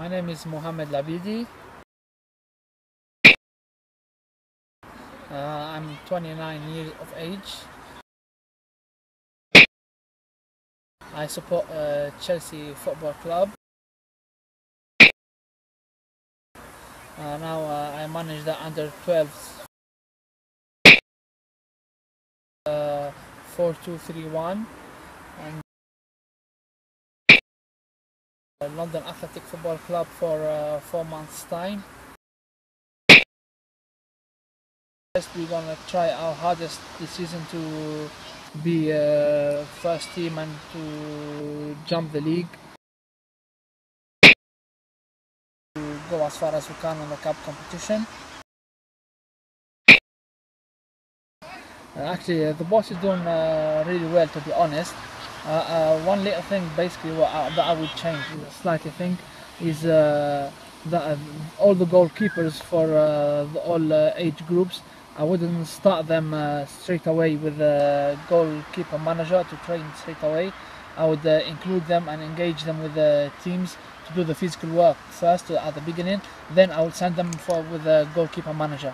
is Mohammed Labidi. Uh, I'm 29 years of age. I support uh, Chelsea Football Club. Uh, now uh, I manage the under 12s. Uh, 4231 London Athletic Football Club for uh, four months time. First, we're gonna try our hardest this season to be uh, first team and to jump the league. To go as far as we can in the cup competition. Uh, actually, uh, the boss is doing uh, really well, to be honest. Uh, uh, one little thing, basically, what I, that I would change, slightly think, is uh, that uh, all the goalkeepers for uh, the, all uh, age groups, I wouldn't start them straight away with a goalkeeper manager to train straight away. I would include them and engage them with the teams to do the physical work first at the beginning. Then I would send them for with a goalkeeper manager.